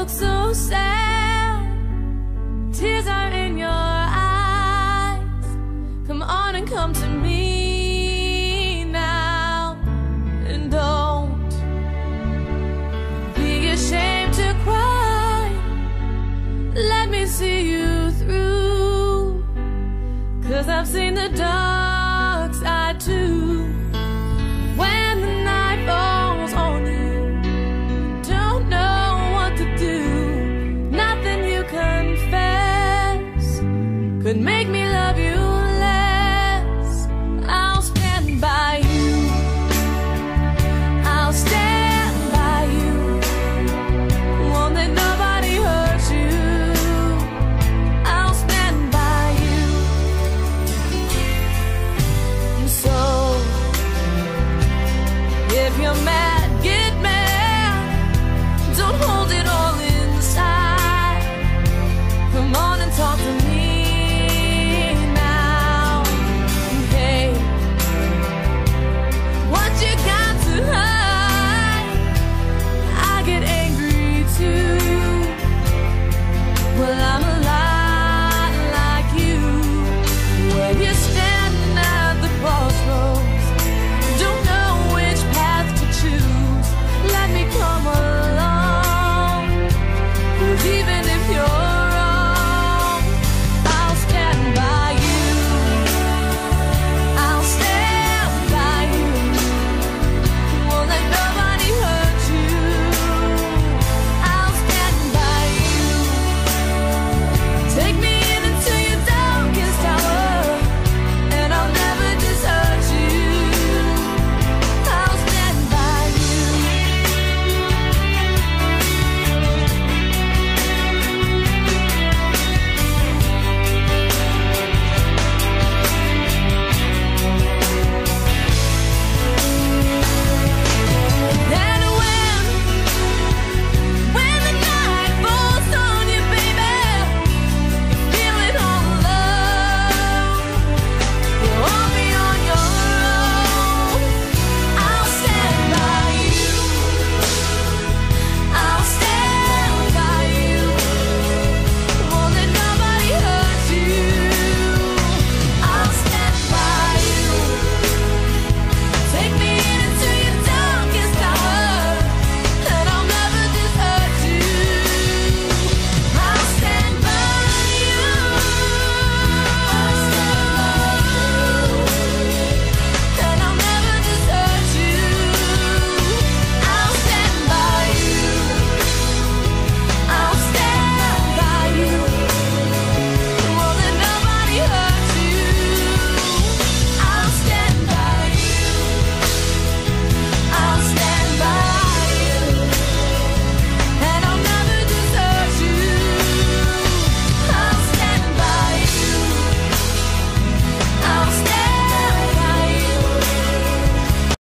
look so sad. Tears are in your eyes. Come on and come to me now. And don't be ashamed to cry. Let me see you through. Cause I've seen the dark side too. could make me love you less. I'll stand by you. I'll stand by you. Won't let nobody hurt you. I'll stand by you. And so, if you're mad, get mad. Don't hold